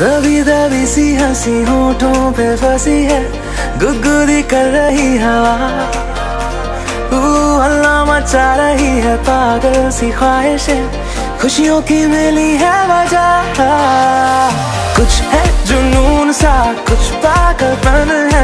दबी दबी सी हँसी होठों पे फंसी है, गुदगुदी कर रही हवा। अल्लाह मचा रही है, पागल सी ख्वाहिशें। खुशियों की मिली है वजह। कुछ है जुनून सा, कुछ पागलपन है।